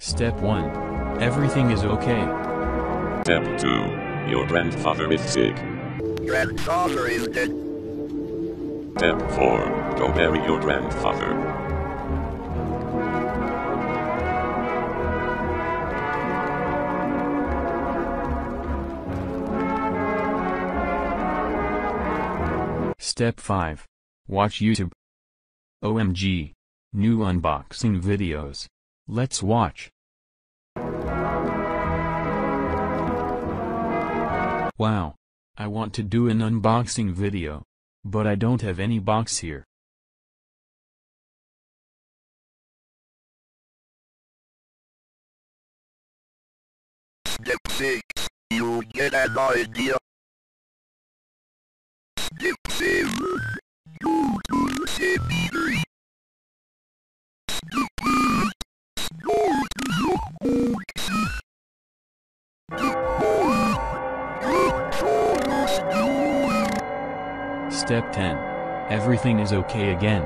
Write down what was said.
Step 1. Everything is okay. Step 2. Your grandfather is sick. Grandfather is dead. Step 4. Go bury your grandfather. Step 5. Watch YouTube. OMG. New unboxing videos. Let's watch. Wow. I want to do an unboxing video. But I don't have any box here. 6. You get an idea. 7. Go to step Step 9. Get Thomas doing. Step 10. Everything is okay again.